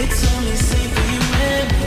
It's only safe.